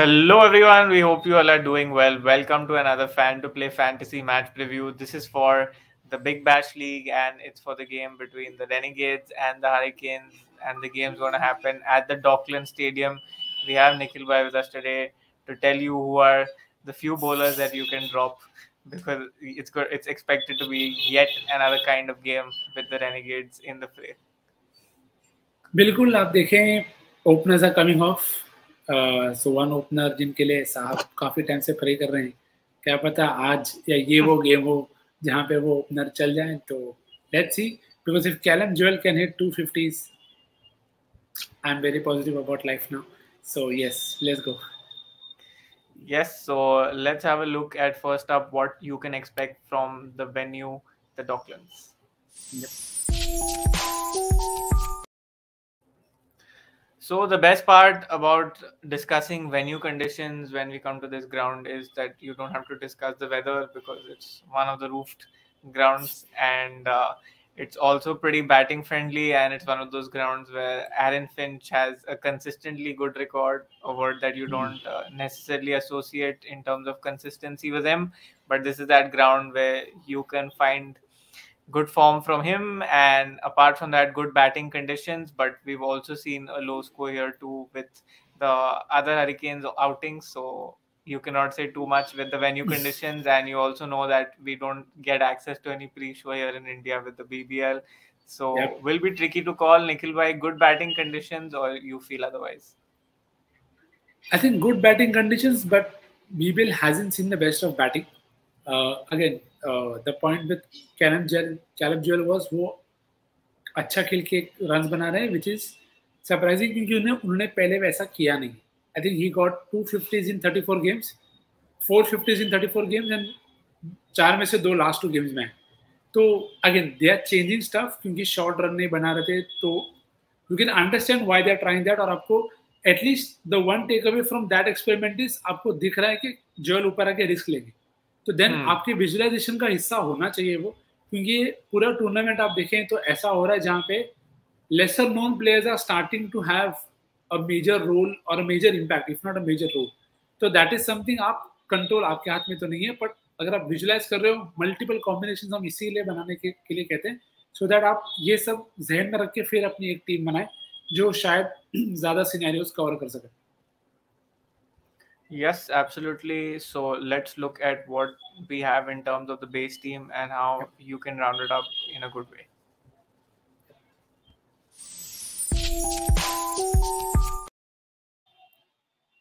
Hello everyone, we hope you all are doing well. Welcome to another Fan2Play Fantasy Match Preview. This is for the Big Bash League and it's for the game between the Renegades and the Hurricanes and the game's going to happen at the Dockland Stadium. We have Nikhil Bhai with us today to tell you who are the few bowlers that you can drop because it's it's expected to be yet another kind of game with the Renegades in the play. बिल्कुल आप देखें openers are coming off. So one opener जिनके लिए साहब काफ़ी time से pray कर रहे हैं क्या पता आज या ये वो गेम हो जहाँ पे वो ओपनर चल जाए तो let's see because if Caleb Jewell can hit 250s I am very positive about life now so yes let's go Yes, so let's have a look at first up what you can expect from the venue, the Docklands. Yep. So the best part about discussing venue conditions when we come to this ground is that you don't have to discuss the weather because it's one of the roofed grounds and uh, it's also pretty batting friendly and it's one of those grounds where Aaron Finch has a consistently good record, a word that you don't uh, necessarily associate in terms of consistency with him, but this is that ground where you can find good form from him and apart from that good batting conditions but we've also seen a low score here too with the other hurricanes outings so you cannot say too much with the venue conditions and you also know that we don't get access to any pre-show here in india with the bbl so Yep. will be tricky to call nikhil bhai good batting conditions or you feel otherwise I think good batting conditions, but BBL hasn't seen the best of batting. Uh, again, uh, point with with Jewell Jewell, Caleb was वो अच्छा खेल के run बना रहे हैं which is surprising क्योंकि उन्हें उन्होंने पहले वैसा किया नहीं। I think he got two fifties in thirty four games four fifties in thirty four games and चार में से दो लास्ट टू गेम्स में तो again they are changing stuff क्योंकि शॉर्ट रन नहीं बना रहे थे तो you can understand why they are trying that और आपको at least the one take away from that experiment is आपको दिख रहा है कि जोल ऊपर आके रिस्क लेंगे। तो देन Hmm. आपके विजुअलाइजेशन का हिस्सा होना चाहिए वो क्योंकि पूरा टूर्नामेंट आप देखें तो ऐसा हो रहा है जहाँ पे lesser known players are starting to have a major role और a major impact if not a major role तो दैट इज़ समथिंग आप कंट्रोल आपके हाथ में तो नहीं है बट अगर आप विजुलाइज कर रहे हो मल्टीपल कॉम्बिनेशन हम इसीलिए बनाने के, के लिए कहते हैं सो so दैट आप ये सब जहन में रख के फिर अपनी एक टीम बनाए जो शायद ज़्यादा सिनेरियोज कवर कर सके Yes, absolutely. So let's look at what we have in terms of the base team and how you can round it up in a good way.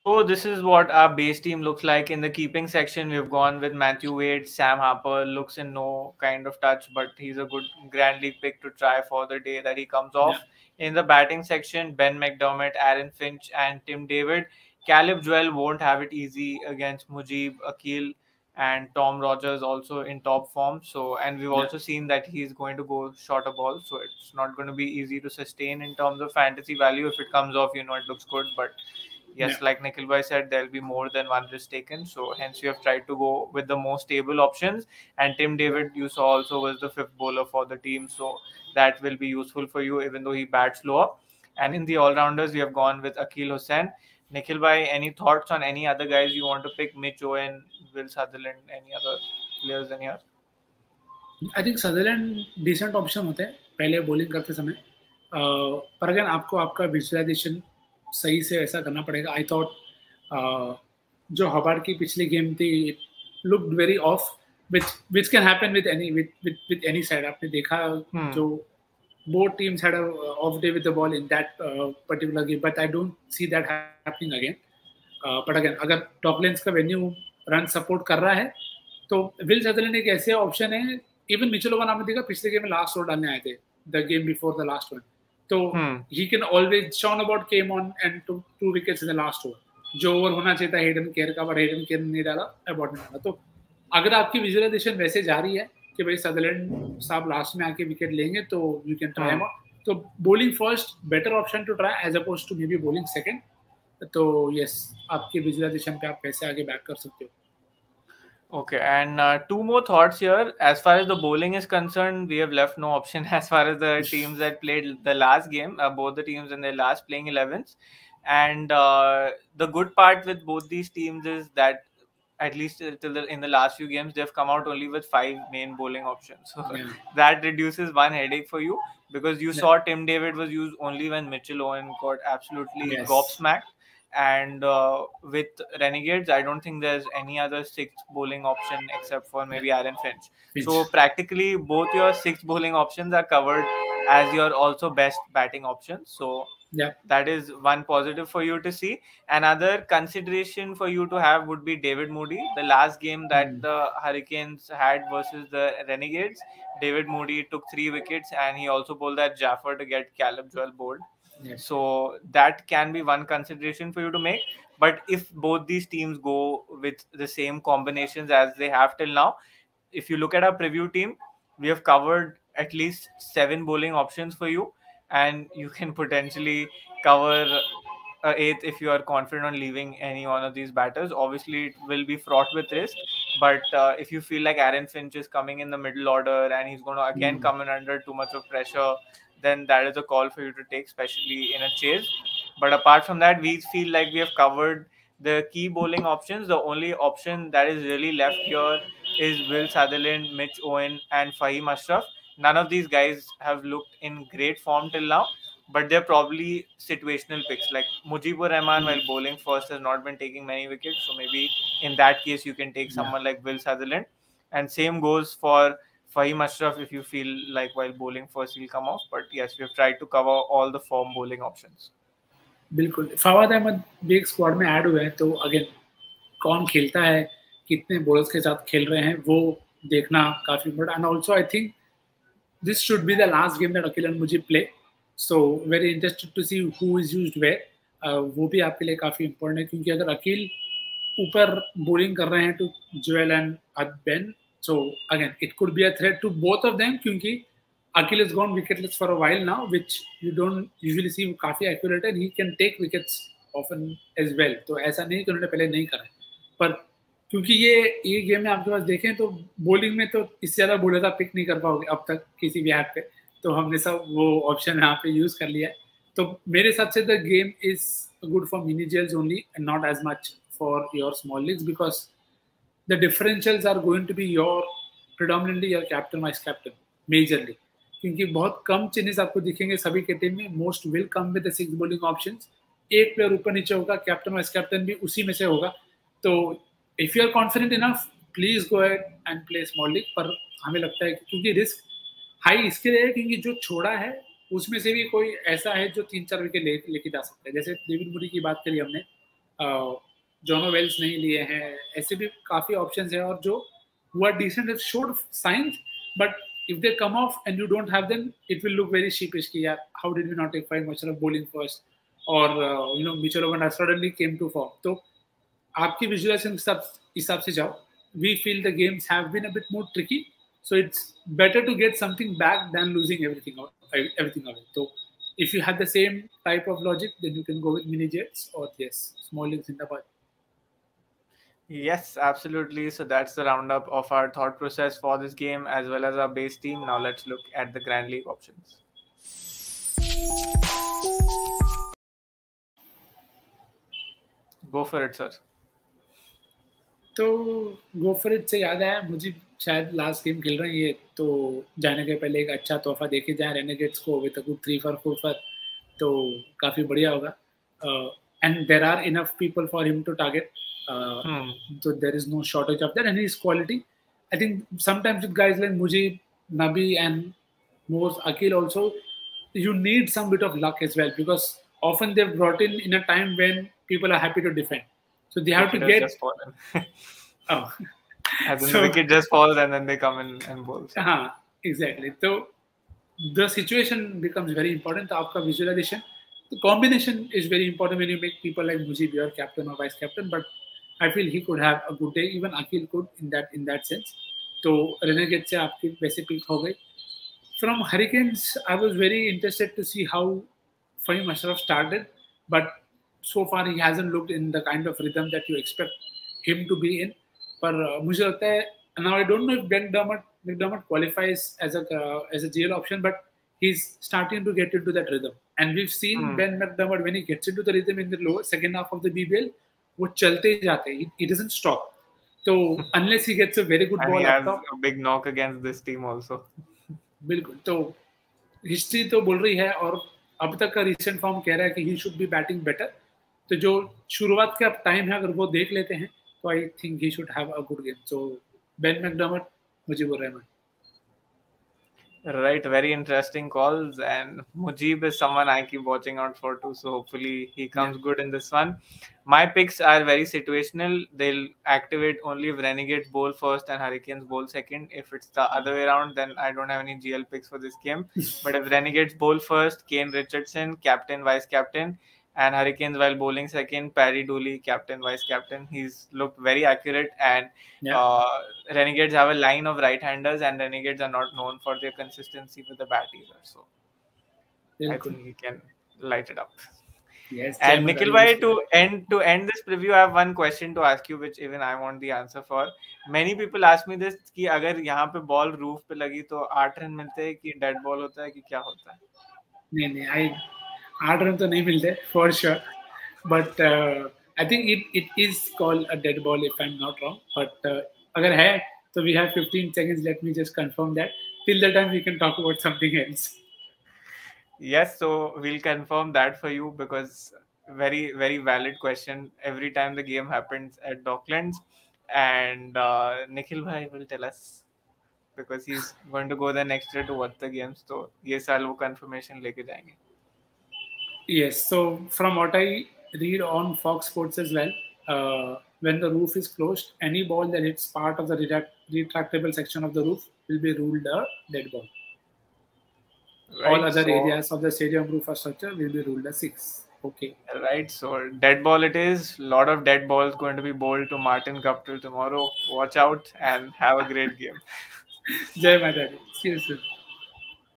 So this is what our base team looks like. In the keeping section, we've gone with Matthew Wade, Sam Harper, looks in no kind of touch, but he's a good Grand League pick to try for the day that he comes off. In the batting section, Ben McDermott, Aaron Finch, and Tim David. Caleb Jewell won't have it easy against Mujib, Akeal, and Tom Rogers also in top form. So, and we've Yeah. also seen that he's going to go shorter ball. So it's not going to be easy to sustain in terms of fantasy value. If it comes off, you know it looks good. But yes, Yeah. like Nikhil Bhai said, there'll be more than one risk taken. So hence we have tried to go with the most stable options. And Tim David, you saw also was the fifth bowler for the team. So that will be useful for you, even though he bats lower. And in the all rounders, we have gone with Akeal Hosein. Nikhil Bhai, any thoughts on any other guys you want to pick? Mitch Owen, Will Sutherland, any other players in here? I think Sutherland decent option होते हैं पहले bowling करते समय पर अगर आपको आपका visualisation सही से ऐसा करना पड़ेगा आई थॉट जो हबार्ड की पिछली गेम थी look very off which which can happen with any with any side आपने देखा Hmm. जो both teams had a uh, off day with the ball in that uh, particular game, but I don't see that happening again. Uh, but again, अगर top का venue run support कर रहा है तो will Sutherland एक ऐसे option है even Mitchell oven आपने पिछले गेम में लास्ट ओवर डालने आए थे the game before the last one तो. He can always shown about came on and two wickets in the last over जो ओवर होना चाहिए था हेडन केयर का बट हेडन केयर नहीं डाला अबाउट ने डाला तो अगर आपकी विजुअलाइजेशन वैसे जा रही है कि भाई सदरलैंड साहब लास्ट में आके विकेट लेंगे तो यू कैन ट्राई हाँ। तो bowling first better option to try as opposed to maybe bowling second तो यस आपके विजुअलाइजेशन पे आप कैसे आगे बैक कर सकते हो Okay, and uh, two more thoughts here. As far as the bowling is concerned, we have left no option as far as the teams that played the last game, uh, both the teams in their last playing 11s. And uh, the good part with both these teams is that at least till the, in the last few games they've come out only with five main bowling options. So Yeah. that reduces one headache for you because you Yeah. saw Tim David was used only when Mitchell Owen got absolutely Yes. gobsmacked. And uh, with Renegades, I don't think there's any other sixth bowling option except for maybe Aaron Finch. Finch. So practically both your six bowling options are covered as your also best batting options. So Yeah. that is one positive for you to see. Another consideration for you to have would be David Moody. The last game that Hmm. the Hurricanes had versus the Renegades, David Moody took three wickets and he also bowled that jaffa to get Caleb Jewell bowled. Yes. So that can be one consideration for you to make. But if both these teams go with the same combinations as they have till now, if you look at our preview team, we have covered at least seven bowling options for you, and you can potentially cover a eighth if you are confident on leaving any one of these batters. Obviously, it will be fraught with risk, but uh, if you feel like Aaron Finch is coming in the middle order and he's going to again Hmm. come in under too much of pressure, then that is a call for you to take, especially in a chase. But apart from that, we feel like we have covered the key bowling options. The only option that is really left here is Will Sutherland, Mitch Owen, and Fahim Ashraf None of these guys have looked in great form till now, but they're probably situational picks. Like Mujibur Rahman, while bowling first, has not been taking many wickets. So maybe in that case, you can take Yeah. someone like Will Sutherland. And same goes for Fahim Ashraf if you feel like while bowling first he'll come off. But yes, we've tried to cover all the form bowling options. बिल्कुल फवाद अहमद भी एक squad में add हुए हैं तो again कौन खेलता है कितने बॉलर्स के साथ खेल रहे हैं वो देखना काफी important and also I think this should be the last game that Akil and Mujib play. So very interested to see who is used where. Uh, वो भी आपके लिए काफ़ी इम्पोर्टेंट है क्योंकि अगर अकील ऊपर बोलिंग कर रहे हैं to Jewell and Ben so again it could be a threat to both of them क्योंकि Akeal is gone wicketless for a while now which you don't usually see काफ़ी एक्यूरेट है he can take wickets often as well तो ऐसा नहीं कि उन्होंने पहले नहीं करा पर क्योंकि ये ये गेम में आपके पास देखें तो बॉलिंग में तो इससे ज़्यादा आप पिक नहीं कर पाओगे अब तक किसी भी ऐप पे। तो हमने सब वो ऑप्शन यहाँ पे यूज़ कर लिया। है तो मेरे हिसाब से the game is good for mini gels only and not as much for your small leagues because the differentials are going to be your predominantly your captain vice captain majorly क्योंकि बहुत कम changes आपको दिखेंगे सभी के team में। Most will come with six bowling options एक player ऊपर नीचे होगा कैप्टन वाइस कैप्टन भी उसी में से होगा। तो if you are confident enough please go ahead and play small league पर हमें लगता है क्योंकि रिस्क हाई इसके लिए क्योंकि जो छोड़ा है, उसमें से भी कोई ऐसा है जो तीन चार विकेट ले, लेके जा सकता है। जैसे डेविड मुरी की बात करिए हमने जोनो वेल्स नहीं लिए हैं, ऐसे भी काफ़ी ऑप्शन है और जो हुआ decent showed signs but if they come off and you don't have them it will look very sheepish की यार how did you not take five much bowling first और you know Mitchell suddenly came to form तो आपकी visualisation हिसाब से जाओ feel the games have been a bit more tricky so it's better to get something back than losing everything out, everything away so if you have the same type of logic then you can go with mini jets or yes small leagues in the bud Yes, absolutely. So that's the roundup of our thought process for this game as well as our base team. Now let's look at the Grand League options. Go for it, sir. तो गोफरेज से याद आया मुझे शायद last game खेल रहे हैं ये तो जाने के पहले एक अच्छा तोहफा देखे जाए रेनेगेट्स को अभी तक थ्री फॉर फोर फॉर तो काफ़ी बढ़िया होगा। And there are enough people for him to target तो there is no shortage of that and is quality I think sometimes with guys like मुझे नबी एंड मोज Akeal also you need some bit of luck as well because often they've brought in in a time when people are happy to defend So they have to get. oh. As in so, the just falls and then they come in and bowls. Uh-huh, exactly. So the situation becomes very important. After visualization, the combination is very important when you make people like Mujib your captain or vice captain. But I feel he could have a good day. Even Akeal could in that in that sense. So Renegade से आपकी वैसे pick हो गई from Hurricanes I was very interested to see how Faheem so far he hasn't looked in the kind of rhythm that you expect him to be in पर uh, मुझे लगता है now I don't know if Ben Dermott McDermott qualifies as a uh, as a GL option, but he's starting to get into that rhythm. And we've seen Hmm. Ben McDermott when he gets into the rhythm in the lower second half of the BBL, वो चलते ही जाते हैं. He, he doesn't stop. So unless he gets a very good And ball he up has top, a big knock against this team also. बिल्कुल तो history तो बोल रही है और अब तक का रिसेंट फॉर्म कह रहा है कि he should be batting better तो जो शुरुआत का टाइम है अगर वो देख लेते हैं तो I think he should have a good game so Ben McDermott Mujeebur Rahman Right, very interesting calls. And Mujib is someone I keep watching out for too. So hopefully he comes yeah. good in this one. My picks are very situational. They'll activate only if Renegades bowl first and Hurricanes bowl second. If it's the other way around, then I don't have any GL picks for this game. But if Renegades bowl first, Kane Richardson, captain, vice captain, and Hurricanes while bowling second, Parry Dooley, captain, vice captain. He's looked very accurate and Yeah. uh, Renegades have a line of right-handers, and Renegades are not known for their consistency with the bat either. So I think he can light it up. yes And Nikhil bhai, to end to end this preview, I have one question to ask you, which even I want the answer for. Many people ask me this कि अगर यहाँ पे ball roof पे लगी तो आठ run मिलते हैं कि डेड बॉल होता है कि क्या होता है नहीं नहीं आई आठ रन तो नहीं मिलते for sure but I think it it is called a dead ball if I am not wrong but अगर है तो we have 15 seconds let me just confirm that till the time we can talk about something else Yes, so we'll confirm that for you because very very valid question. Every time the game happens at Docklands, and uh, Nikhil bhai will tell us because he's going to go there next year to watch the games. So ये साल वो confirmation लेके जाएँगे. Yes. So from what I read on Fox Sports as well, uh, when the roof is closed, any ball that hits part of the retract- retractable section of the roof will be ruled a dead ball. Right, All other so- areas of the stadium roof or structure will be ruled as six. Okay. Right, so dead ball it is. A lot of dead balls going to be bowled to Martin Cup till tomorrow. Watch out and have a great game. Jai Mata Di. See you soon.